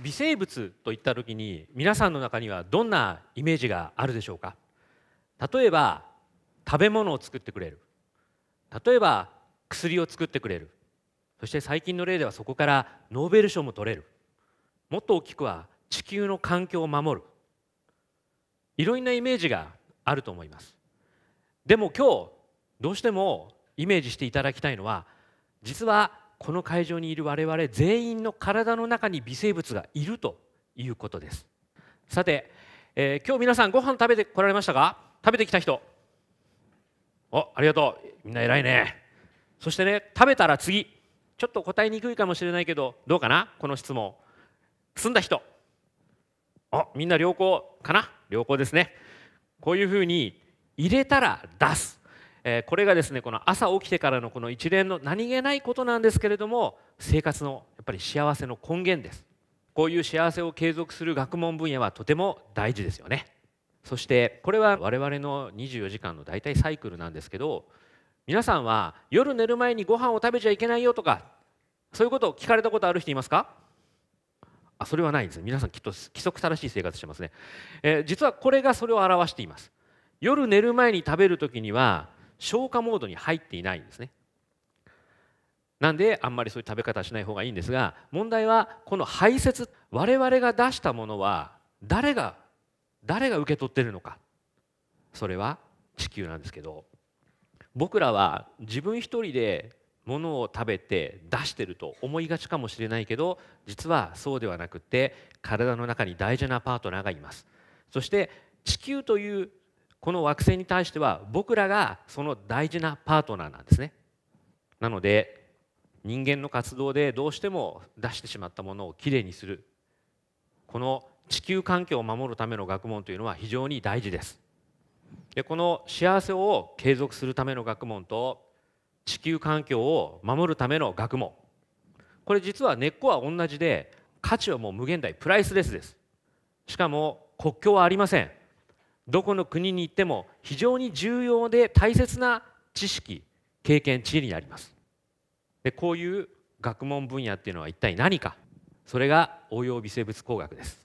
微生物といった時に皆さんの中にはどんなイメージがあるでしょうか？例えば食べ物を作ってくれる。例えば薬を作ってくれる。そして最近の例ではそこからノーベル賞も取れる。もっと大きくは地球の環境を守る。いろんなイメージがあると思います。でも今日どうしてもイメージしていただきたいのは実はこの会場にいる我々全員の体の中に微生物がいるということです。さて、えー、今日皆さんご飯食べてこられましたか？食べてきた人。おありがとう。みんな偉いね。そしてね食べたら次。ちょっと答えにくいかもしれないけどどうかな？この質問。済んだ人。あみんな良好かな？良好ですね。こういうふうに入れたら出す。えこれがですねこの朝起きてからのこの一連の何気ないことなんですけれども生活のやっぱり幸せの根源です。こういう幸せを継続する学問分野はとても大事ですよね。そしてこれは我々の24時間の大体サイクルなんですけど皆さんは夜寝る前にご飯を食べちゃいけないよとかそういうことを聞かれたことある人いますか？あそれはないんです皆さんきっと規則正しい生活してますね、えー、実はこれがそれを表しています。夜寝る前に食べる時には消化モードに入っていないんですね。なんであんまりそういう食べ方しない方がいいんですが問題はこの排泄我々が出したものは誰が誰が受け取ってるのか。それは地球なんですけど僕らは自分一人でものを食べて出してると思いがちかもしれないけど実はそうではなくて体の中に大事なパートナーがいます。そして地球というこの惑星に対しては僕らがその大事なパートナーなんですね。なので人間の活動でどうしても出してしまったものをきれいにする。この地球環境を守るための学問というのは非常に大事です。でこの幸せを継続するための学問と地球環境を守るための学問。これ実は根っこは同じで価値はもう無限大プライスレスです。しかも国境はありません。どこの国に行っても非常に重要で大切な知識経験知恵になります。でこういう学問分野っていうのは一体何か。それが応用微生物工学です。